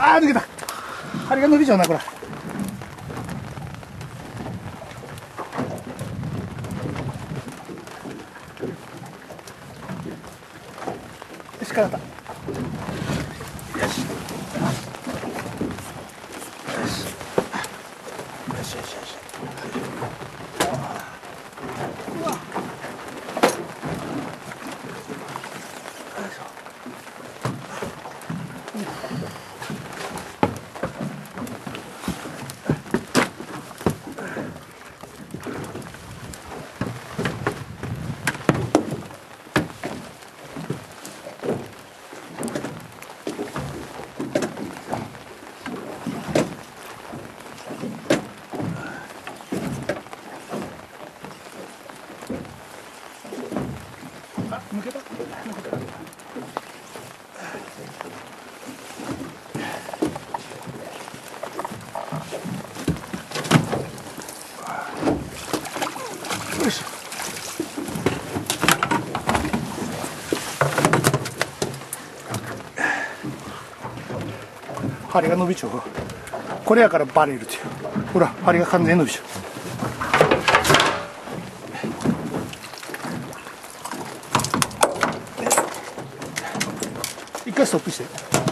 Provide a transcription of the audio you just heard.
ああ抜けた。針が伸びちゃうなこれ。よしかかった。よし抜けた抜けた。よし。針が伸びちゃう。これやからバレるっていう。ほら針が完全に伸びちゃう。Qué sofisticado.